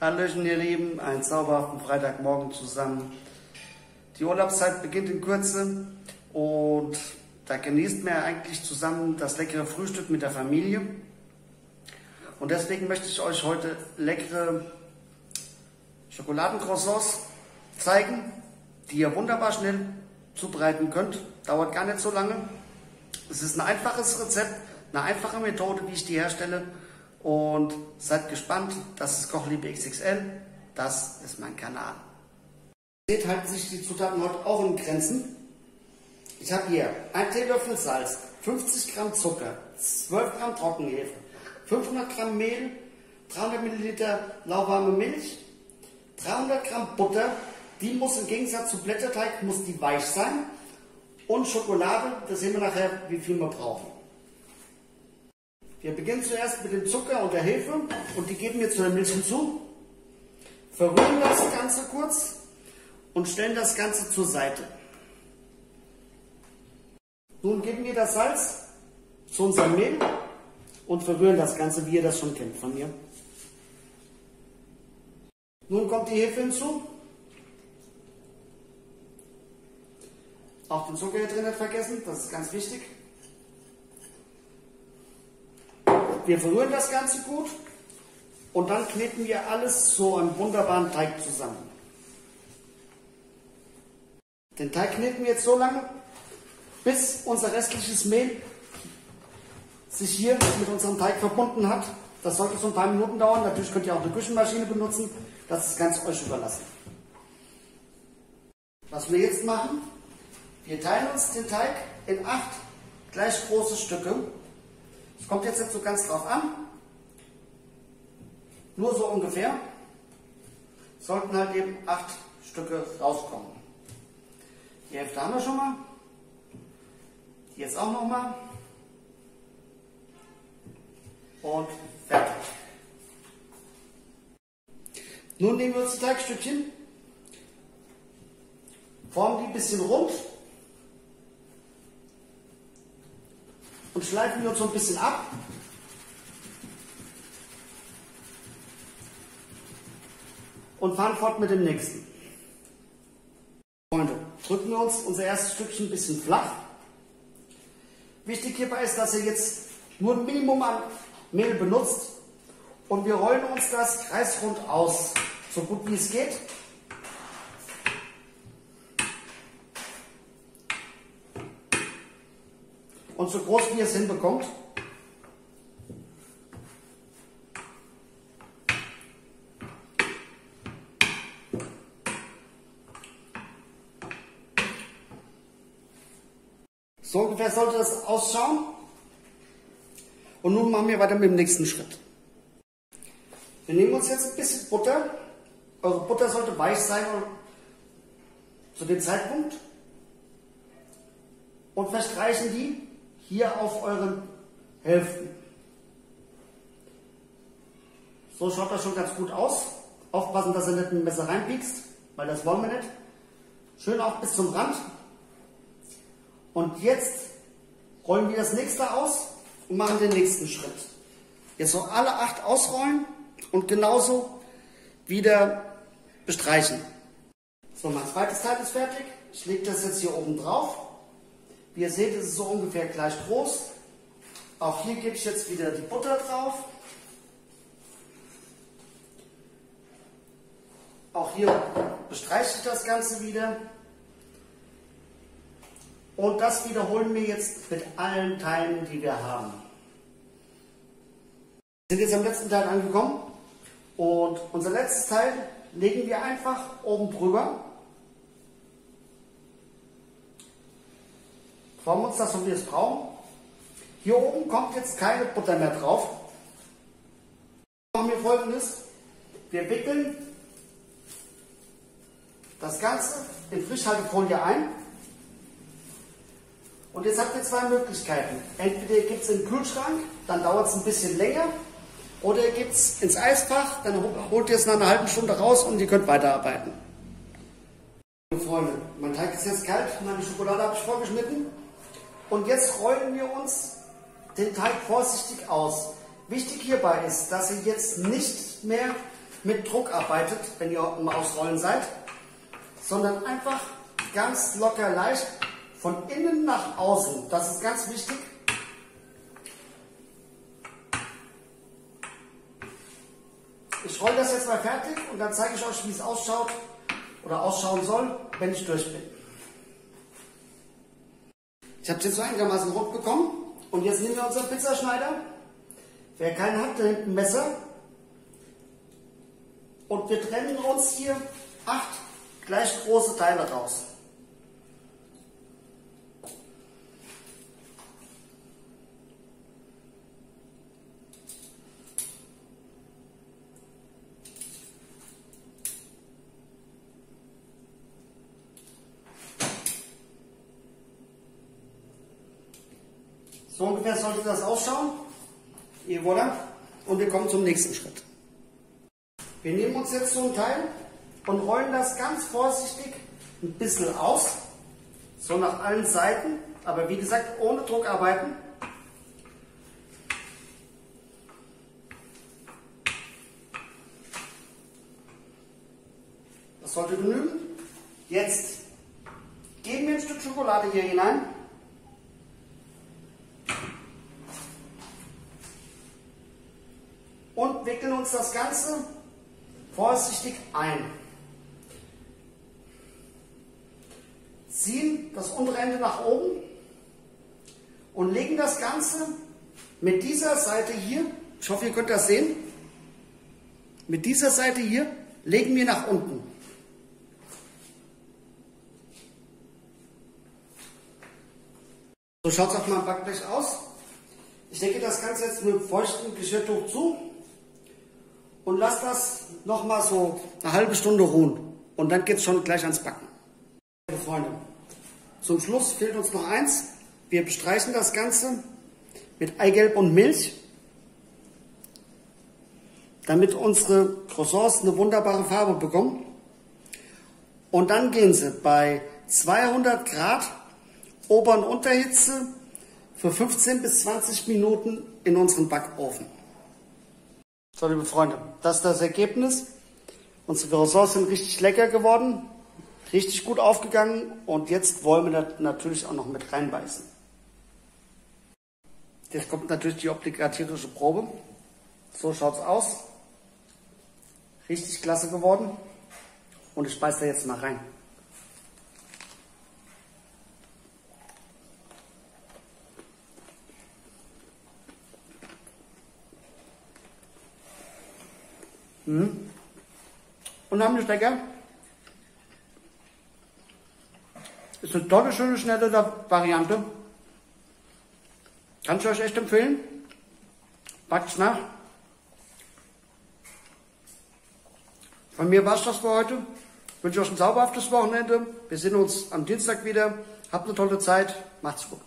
Hallöchen, ihr Lieben, einen zauberhaften Freitagmorgen zusammen. Die Urlaubszeit beginnt in Kürze und da genießt man eigentlich zusammen das leckere Frühstück mit der Familie. Und deswegen möchte ich euch heute leckere Schokoladencroissants zeigen, die ihr wunderbar schnell zubereiten könnt. Dauert gar nicht so lange. Es ist ein einfaches Rezept, eine einfache Methode, wie ich die herstelle und seid gespannt, das ist Kochliebe XXL, das ist mein Kanal. Seht, halten sich die Zutaten heute auch in Grenzen. Ich habe hier 1 Teelöffel Salz, 50 Gramm Zucker, 12 Gramm Trockenhefe, 500 Gramm Mehl, 300 Milliliter lauwarme Milch, 300 Gramm Butter, die muss im Gegensatz zu Blätterteig, muss die weich sein und Schokolade, da sehen wir nachher, wie viel wir brauchen. Wir beginnen zuerst mit dem Zucker und der Hefe und die geben wir zu der Milch hinzu, verrühren das Ganze kurz und stellen das Ganze zur Seite. Nun geben wir das Salz zu unserem Mehl und verrühren das Ganze, wie ihr das schon kennt von mir. Nun kommt die Hefe hinzu. Auch den Zucker hier drin nicht vergessen, das ist ganz wichtig. Wir verrühren das Ganze gut und dann kneten wir alles zu einem wunderbaren Teig zusammen. Den Teig kneten wir jetzt so lange, bis unser restliches Mehl sich hier mit unserem Teig verbunden hat. Das sollte so ein paar Minuten dauern. Natürlich könnt ihr auch eine Küchenmaschine benutzen. Das ist ganz euch überlassen. Was wir jetzt machen, wir teilen uns den Teig in acht gleich große Stücke es kommt jetzt nicht so ganz drauf an. Nur so ungefähr. Sollten halt eben acht Stücke rauskommen. Die Hälfte haben wir schon mal. Die jetzt auch nochmal. Und fertig. Nun nehmen wir uns die Teigstückchen, formen die ein bisschen rund und schleifen wir uns so ein bisschen ab. Und fahren fort mit dem nächsten. Freunde, drücken wir uns unser erstes Stückchen ein bisschen flach. Wichtig hierbei ist, dass ihr jetzt nur ein Minimum an Mehl benutzt und wir rollen uns das kreisrund aus, so gut wie es geht. Und so groß wie es hinbekommt. So ungefähr sollte das ausschauen. Und nun machen wir weiter mit dem nächsten Schritt. Wir nehmen uns jetzt ein bisschen Butter. Eure Butter sollte weich sein zu dem Zeitpunkt. Und verstreichen die hier auf euren Hälften. So schaut das schon ganz gut aus. Aufpassen, dass ihr nicht dem Messer reinpiekst, weil das wollen wir nicht. Schön auch bis zum Rand. Und jetzt rollen wir das nächste aus und machen den nächsten Schritt. Jetzt so alle acht ausrollen und genauso wieder bestreichen. So, mein zweites Teil ist fertig. Ich lege das jetzt hier oben drauf. Ihr seht, ist es so ungefähr gleich groß. Auch hier gebe ich jetzt wieder die Butter drauf. Auch hier bestreiche ich das Ganze wieder. Und das wiederholen wir jetzt mit allen Teilen, die wir haben. Wir sind jetzt am letzten Teil angekommen. Und unser letztes Teil legen wir einfach oben drüber. Formen uns das wie wir es brauchen. Hier oben kommt jetzt keine Butter mehr drauf. Machen wir folgendes. Wir wickeln das Ganze in Frischhaltefolie ein. Und jetzt habt ihr zwei Möglichkeiten. Entweder ihr gebt es in den Kühlschrank, dann dauert es ein bisschen länger. Oder ihr gebt es ins Eisfach, dann holt ihr es nach einer halben Stunde raus und ihr könnt weiterarbeiten. Freunde, mein Teig ist jetzt kalt, meine Schokolade habe ich vorgeschnitten. Und jetzt rollen wir uns den Teig vorsichtig aus. Wichtig hierbei ist, dass ihr jetzt nicht mehr mit Druck arbeitet, wenn ihr im Ausrollen seid, sondern einfach ganz locker leicht von innen nach außen. Das ist ganz wichtig. Ich rolle das jetzt mal fertig und dann zeige ich euch, wie es ausschaut oder ausschauen soll, wenn ich durch bin. Ich habe es jetzt so einigermaßen rot bekommen und jetzt nehmen wir unseren Pizzaschneider. Wer keinen hat, der nimmt ein Messer und wir trennen uns hier acht gleich große Teile raus. So ungefähr sollte das ausschauen. Et voilà. Und wir kommen zum nächsten Schritt. Wir nehmen uns jetzt so ein Teil und rollen das ganz vorsichtig ein bisschen aus. So nach allen Seiten. Aber wie gesagt, ohne Druck arbeiten. Das sollte genügen. Jetzt geben wir ein Stück Schokolade hier hinein. Uns das Ganze vorsichtig ein. Ziehen das untere Ende nach oben und legen das Ganze mit dieser Seite hier, ich hoffe ihr könnt das sehen, mit dieser Seite hier legen wir nach unten. So schaut es auf meinem Backblech aus. Ich decke das Ganze jetzt mit feuchtem Geschirrtuch zu und lass das nochmal so eine halbe Stunde ruhen. Und dann geht es schon gleich ans Backen. Liebe Freunde, zum Schluss fehlt uns noch eins. Wir bestreichen das Ganze mit Eigelb und Milch, damit unsere Croissants eine wunderbare Farbe bekommen. Und dann gehen sie bei 200 Grad Ober- und Unterhitze für 15 bis 20 Minuten in unseren Backofen. So, liebe Freunde, das ist das Ergebnis. Unsere Croissants sind richtig lecker geworden, richtig gut aufgegangen und jetzt wollen wir das natürlich auch noch mit reinbeißen. Jetzt kommt natürlich die obligatorische Probe. So schaut es aus. Richtig klasse geworden. Und ich beiße da jetzt mal rein. Mhm. Unheimlich lecker. Ist eine tolle, schöne, schnelle Variante. Kann ich euch echt empfehlen. Backt's nach. Von mir war's das für heute. Ich wünsche euch ein sauberhaftes Wochenende. Wir sehen uns am Dienstag wieder. Habt eine tolle Zeit. Macht's gut.